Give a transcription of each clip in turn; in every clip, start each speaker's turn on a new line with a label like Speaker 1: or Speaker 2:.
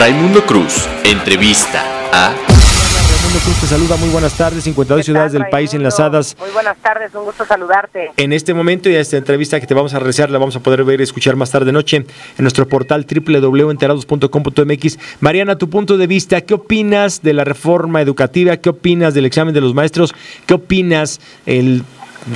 Speaker 1: Raimundo Cruz, entrevista a...
Speaker 2: Raimundo Cruz te saluda, muy buenas tardes, 52 ciudades del país enlazadas.
Speaker 3: Muy buenas tardes, un gusto saludarte.
Speaker 2: En este momento y esta entrevista que te vamos a realizar la vamos a poder ver y escuchar más tarde noche en nuestro portal www.enterados.com.mx. Mariana, tu punto de vista, ¿qué opinas de la reforma educativa? ¿Qué opinas del examen de los maestros? ¿Qué opinas el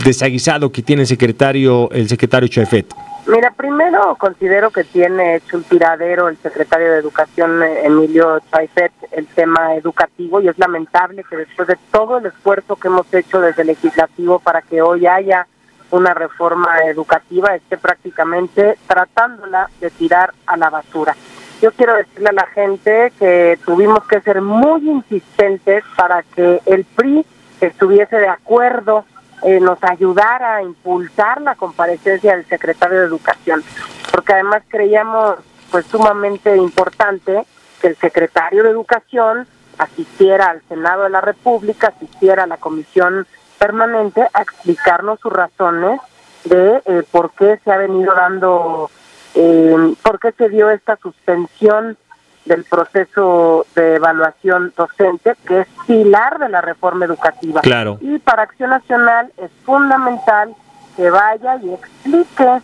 Speaker 2: desaguisado que tiene el secretario, el secretario Chefet?
Speaker 3: Mira, primero considero que tiene hecho un tiradero el secretario de Educación, Emilio Chaifet, el tema educativo y es lamentable que después de todo el esfuerzo que hemos hecho desde el legislativo para que hoy haya una reforma educativa, esté prácticamente tratándola de tirar a la basura. Yo quiero decirle a la gente que tuvimos que ser muy insistentes para que el PRI estuviese de acuerdo eh, nos ayudara a impulsar la comparecencia del secretario de Educación, porque además creíamos pues sumamente importante que el secretario de Educación asistiera al Senado de la República, asistiera a la Comisión Permanente a explicarnos sus razones de eh, por qué se ha venido dando, eh, por qué se dio esta suspensión del proceso de evaluación docente, que es pilar de la reforma educativa.
Speaker 2: Claro.
Speaker 3: Y para Acción Nacional es fundamental que vaya y explique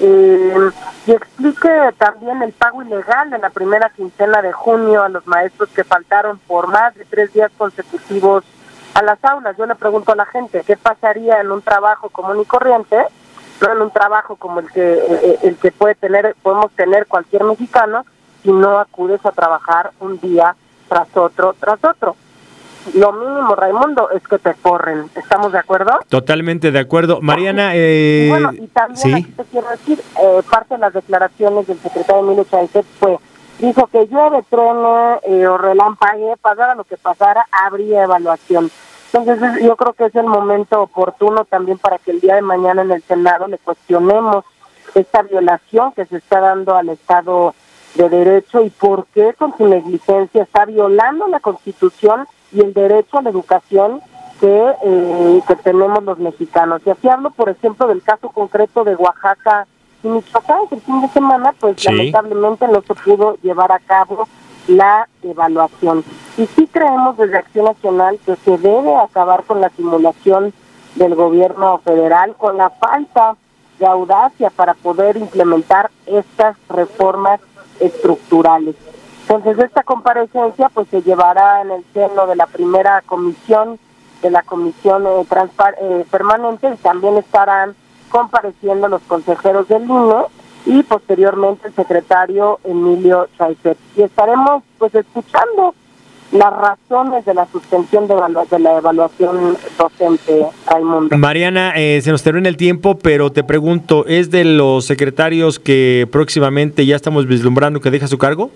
Speaker 3: eh, y explique también el pago ilegal de la primera quincena de junio a los maestros que faltaron por más de tres días consecutivos a las aulas. Yo le pregunto a la gente, ¿qué pasaría en un trabajo común y corriente? No en un trabajo como el que eh, el que puede tener podemos tener cualquier mexicano, si no acudes a trabajar un día tras otro, tras otro. Lo mínimo, Raimundo, es que te corren. ¿Estamos de acuerdo?
Speaker 2: Totalmente de acuerdo. Mariana, eh,
Speaker 3: y bueno, y también aquí te quiero decir, eh, parte de las declaraciones del secretario Emilio Chávez fue, dijo que llueve, truene eh, o relampague, pasara lo que pasara, habría evaluación. Entonces yo creo que es el momento oportuno también para que el día de mañana en el Senado le cuestionemos esta violación que se está dando al Estado de derecho y por qué con su negligencia está violando la Constitución y el derecho a la educación que, eh, que tenemos los mexicanos. Y así hablo, por ejemplo, del caso concreto de Oaxaca y Michoacán, que el fin de semana, pues lamentablemente no se pudo llevar a cabo la evaluación. Y sí creemos desde Acción Nacional que se debe acabar con la simulación del gobierno federal, con la falta de audacia para poder implementar estas reformas estructurales. Entonces esta comparecencia pues se llevará en el seno de la primera comisión de la comisión eh, eh, permanente y también estarán compareciendo los consejeros del INE y posteriormente el secretario Emilio Chaizet. Y estaremos pues escuchando las razones de la suspensión de, de la evaluación docente, Raimundo.
Speaker 2: Mariana, eh, se nos termina el tiempo, pero te pregunto, ¿es de los secretarios que próximamente ya estamos vislumbrando que deja su cargo?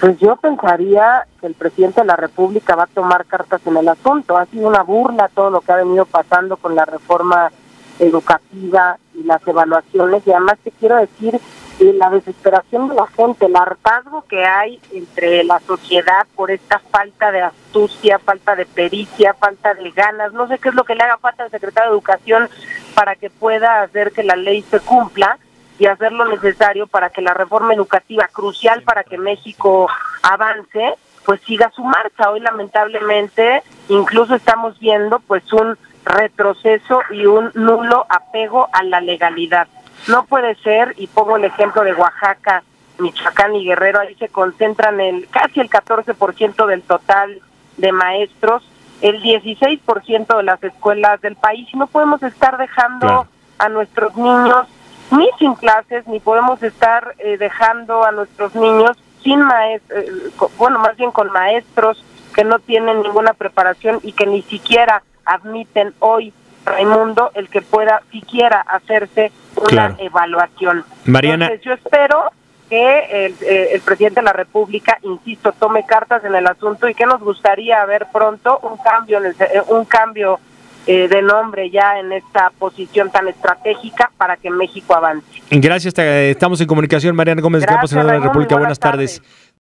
Speaker 3: Pues yo pensaría que el presidente de la República va a tomar cartas en el asunto. Ha sido una burla todo lo que ha venido pasando con la reforma educativa y las evaluaciones. Y además te quiero decir y la desesperación de la gente, el hartazgo que hay entre la sociedad por esta falta de astucia, falta de pericia, falta de ganas, no sé qué es lo que le haga falta al secretario de Educación para que pueda hacer que la ley se cumpla y hacer lo necesario para que la reforma educativa crucial para que México avance, pues siga su marcha. Hoy lamentablemente incluso estamos viendo pues un retroceso y un nulo apego a la legalidad. No puede ser, y pongo el ejemplo de Oaxaca, Michoacán y Guerrero, ahí se concentran el casi el 14% del total de maestros, el 16% de las escuelas del país, y no podemos estar dejando a nuestros niños ni sin clases, ni podemos estar eh, dejando a nuestros niños sin maestros, eh, bueno, más bien con maestros que no tienen ninguna preparación y que ni siquiera admiten hoy Raimundo el que pueda siquiera hacerse una evaluación.
Speaker 2: Mariana.
Speaker 3: Entonces, yo espero que el, eh, el, presidente de la República, insisto, tome cartas en el asunto y que nos gustaría ver pronto un cambio, en el, eh, un cambio eh, de nombre ya en esta posición tan estratégica para que México avance.
Speaker 2: Gracias, estamos en comunicación. Mariana Gómez Campos, senadora de la República. Buenas, tardes.